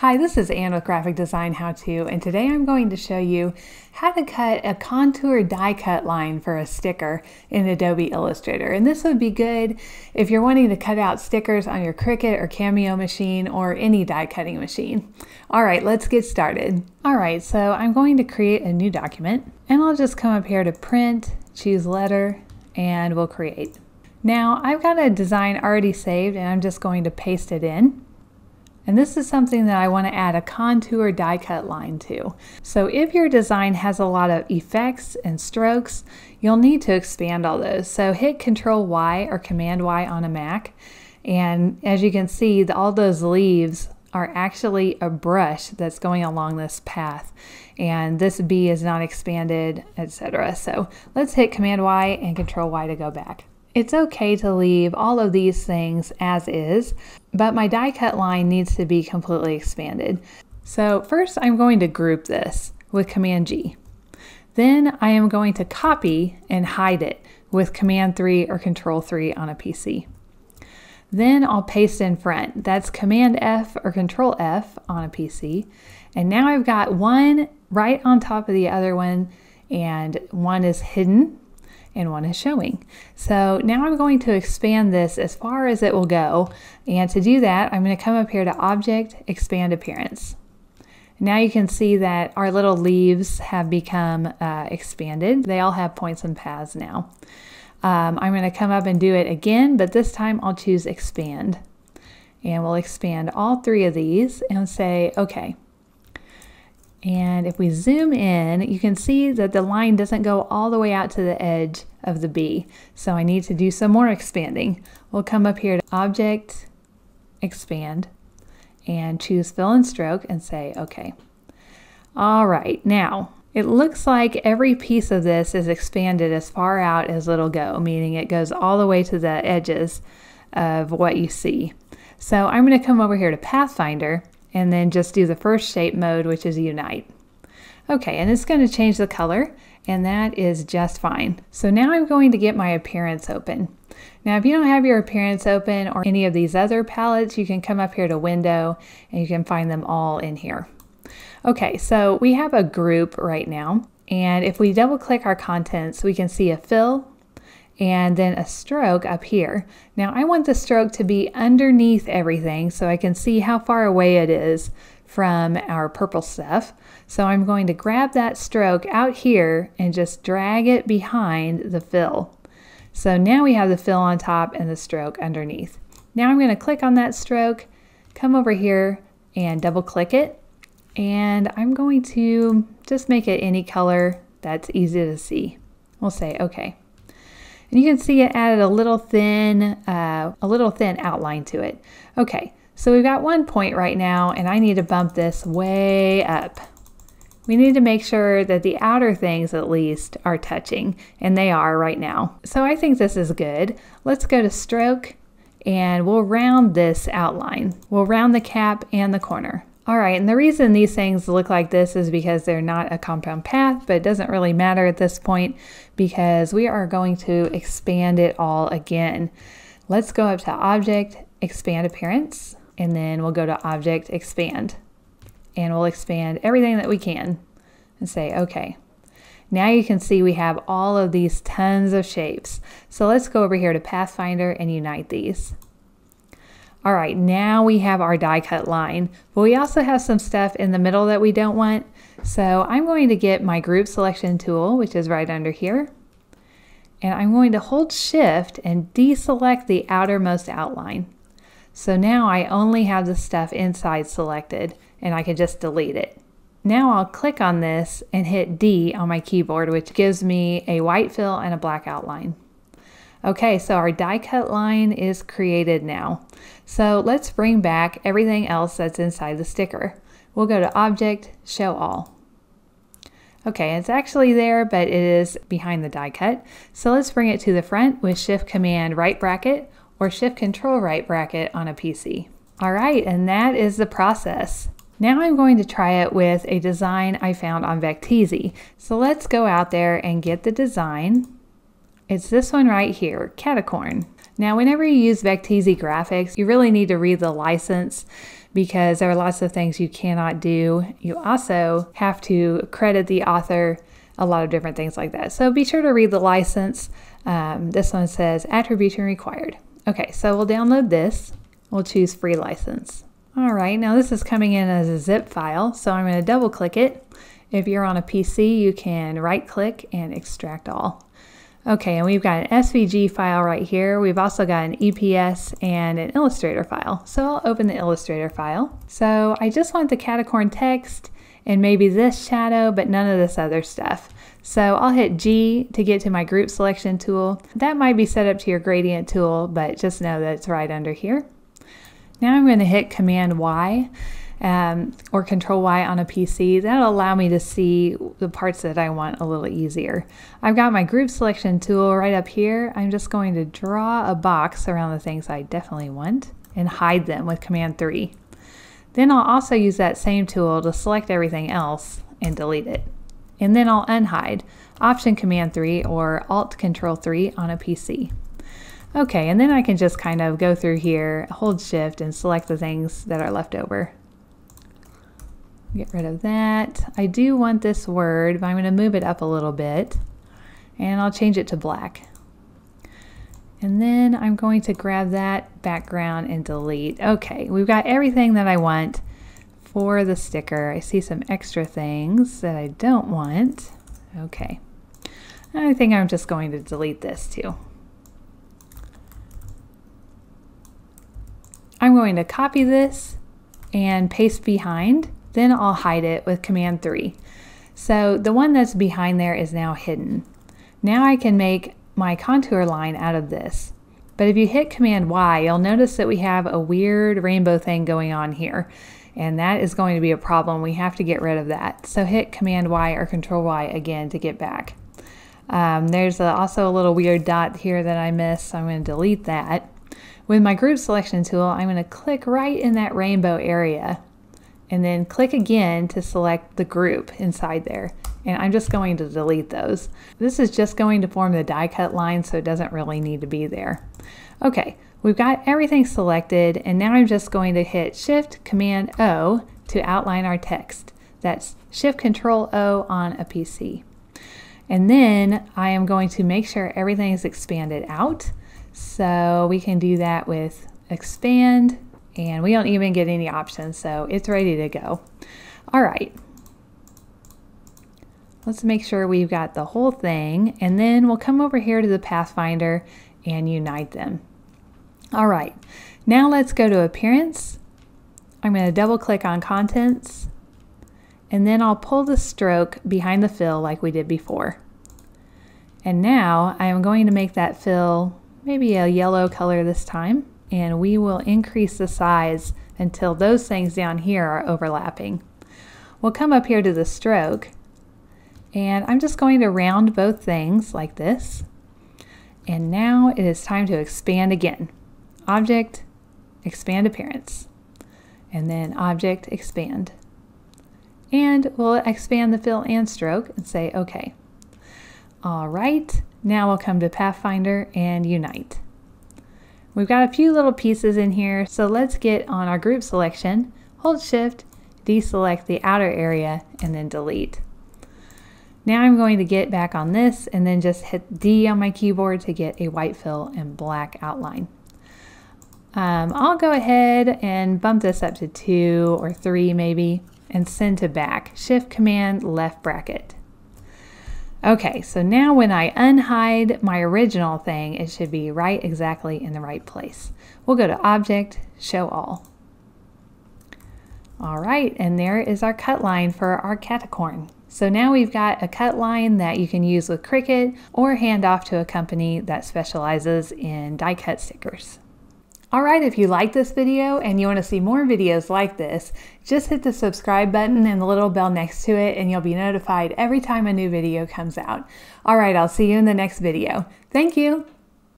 Hi, this is Anne with Graphic Design How To, and today I'm going to show you how to cut a contour die cut line for a sticker in Adobe Illustrator. And this would be good if you're wanting to cut out stickers on your Cricut or Cameo machine or any die cutting machine. All right, let's get started. All right, so I'm going to create a new document and I'll just come up here to print, choose letter, and we'll create. Now I've got a design already saved and I'm just going to paste it in. And this is something that I want to add a contour die cut line to. So if your design has a lot of effects and strokes, you'll need to expand all those. So hit Control Y or Command Y on a Mac. And as you can see, all those leaves are actually a brush that's going along this path. And this B is not expanded, etc. So let's hit Command Y and Control Y to go back. It's okay to leave all of these things as is, but my die cut line needs to be completely expanded. So first I'm going to group this with Command G. Then I am going to copy and hide it with Command 3 or Control 3 on a PC. Then I'll paste in front. That's Command F or Control F on a PC. And now I've got one right on top of the other one and one is hidden and one is showing. So now I'm going to expand this as far as it will go. And to do that, I'm going to come up here to Object, Expand Appearance. Now you can see that our little leaves have become uh, expanded. They all have points and paths now. Um, I'm going to come up and do it again, but this time I'll choose Expand. And we'll expand all three of these and say, okay. And if we zoom in, you can see that the line doesn't go all the way out to the edge of the B. So I need to do some more expanding. We'll come up here to Object, Expand, and choose Fill and Stroke and say OK. All right, now it looks like every piece of this is expanded as far out as it'll go, meaning it goes all the way to the edges of what you see. So I'm going to come over here to Pathfinder and then just do the first shape mode, which is unite. Okay, and it's going to change the color, and that is just fine. So now I'm going to get my appearance open. Now, if you don't have your appearance open or any of these other palettes, you can come up here to window and you can find them all in here. Okay, so we have a group right now. And if we double click our contents, we can see a fill, and then a stroke up here. Now I want the stroke to be underneath everything so I can see how far away it is from our purple stuff. So I'm going to grab that stroke out here and just drag it behind the fill. So now we have the fill on top and the stroke underneath. Now I'm going to click on that stroke, come over here and double click it. And I'm going to just make it any color that's easy to see. We'll say okay. And you can see it added a little thin, uh, a little thin outline to it. Okay, so we've got one point right now and I need to bump this way up. We need to make sure that the outer things at least are touching and they are right now. So I think this is good. Let's go to stroke and we'll round this outline. We'll round the cap and the corner. All right, and the reason these things look like this is because they're not a compound path, but it doesn't really matter at this point because we are going to expand it all again. Let's go up to Object, Expand Appearance, and then we'll go to Object, Expand. And we'll expand everything that we can and say, okay. Now you can see we have all of these tons of shapes. So let's go over here to Pathfinder and unite these. All right, now we have our die cut line, but we also have some stuff in the middle that we don't want. So I'm going to get my group selection tool, which is right under here. And I'm going to hold shift and deselect the outermost outline. So now I only have the stuff inside selected and I can just delete it. Now I'll click on this and hit D on my keyboard, which gives me a white fill and a black outline. Okay, so our die cut line is created now. So let's bring back everything else that's inside the sticker. We'll go to Object, Show All. Okay, it's actually there, but it is behind the die cut. So let's bring it to the front with Shift Command right bracket or Shift Control right bracket on a PC. All right, and that is the process. Now I'm going to try it with a design I found on Vecteezy. So let's go out there and get the design. It's this one right here, Catacorn. Now, whenever you use Vecteezy graphics, you really need to read the license because there are lots of things you cannot do. You also have to credit the author a lot of different things like that. So be sure to read the license. Um, this one says attribution required. Okay, so we'll download this. We'll choose free license. All right, now this is coming in as a zip file, so I'm going to double click it. If you're on a PC, you can right click and extract all. Okay, and we've got an SVG file right here. We've also got an EPS and an Illustrator file. So I'll open the Illustrator file. So I just want the catacorn text and maybe this shadow, but none of this other stuff. So I'll hit G to get to my group selection tool. That might be set up to your gradient tool, but just know that it's right under here. Now I'm going to hit Command Y um, or Control Y on a PC. That'll allow me to see the parts that I want a little easier. I've got my group selection tool right up here. I'm just going to draw a box around the things I definitely want and hide them with Command 3. Then I'll also use that same tool to select everything else and delete it. And then I'll unhide, Option Command 3 or Alt Control 3 on a PC. Okay, and then I can just kind of go through here, hold shift and select the things that are left over. Get rid of that. I do want this word, but I'm going to move it up a little bit and I'll change it to black. And then I'm going to grab that background and delete. Okay, we've got everything that I want for the sticker. I see some extra things that I don't want. Okay, I think I'm just going to delete this too. I'm going to copy this and paste behind then I'll hide it with Command 3. So the one that's behind there is now hidden. Now I can make my contour line out of this. But if you hit Command Y, you'll notice that we have a weird rainbow thing going on here. And that is going to be a problem. We have to get rid of that. So hit Command Y or Control Y again to get back. Um, there's a, also a little weird dot here that I missed, so I'm going to delete that. With my group selection tool, I'm going to click right in that rainbow area and then click again to select the group inside there. And I'm just going to delete those. This is just going to form the die cut line, so it doesn't really need to be there. Okay, we've got everything selected, and now I'm just going to hit Shift Command O to outline our text. That's Shift Control O on a PC. And then I am going to make sure everything is expanded out. So we can do that with expand and we don't even get any options, so it's ready to go. All right. Let's make sure we've got the whole thing, and then we'll come over here to the Pathfinder and unite them. All right, now let's go to Appearance. I'm going to double click on Contents, and then I'll pull the stroke behind the fill like we did before. And now I am going to make that fill maybe a yellow color this time and we will increase the size until those things down here are overlapping. We'll come up here to the stroke and I'm just going to round both things like this. And now it is time to expand again. Object, expand appearance, and then object, expand. And we'll expand the fill and stroke and say OK. All right, now we'll come to Pathfinder and unite. We've got a few little pieces in here, so let's get on our group selection, hold shift, deselect the outer area, and then delete. Now I'm going to get back on this and then just hit D on my keyboard to get a white fill and black outline. Um, I'll go ahead and bump this up to two or three maybe and send to back. Shift Command left bracket. Okay, so now when I unhide my original thing, it should be right exactly in the right place. We'll go to Object, Show All. All right, and there is our cut line for our catacorn. So now we've got a cut line that you can use with Cricut or hand off to a company that specializes in die cut stickers. Alright, if you like this video and you want to see more videos like this, just hit the subscribe button and the little bell next to it and you'll be notified every time a new video comes out. Alright, I'll see you in the next video. Thank you!